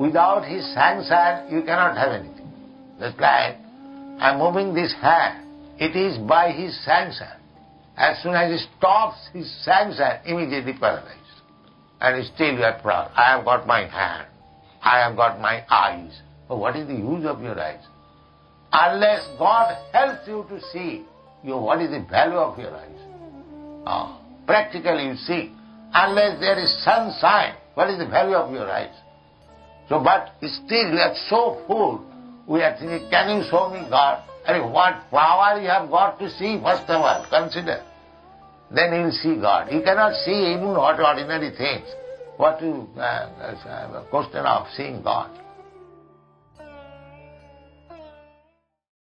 Without his sanction, you cannot have anything. Just like I'm moving this hand, it is by his sanction. As soon as he stops his sanction, immediately paralyzed. And still you are proud. I have got my hand. I have got my eyes. But what is the use of your eyes? Unless God helps you to see, you what is the value of your eyes? Oh, practically you see. Unless there is sunshine, what is the value of your eyes? So, but still we are so full, we are thinking, can you show me God? I mean, what power you have got to see, first of all, consider. Then you will see God. You cannot see even what ordinary things. What you, uh, uh, question of seeing God.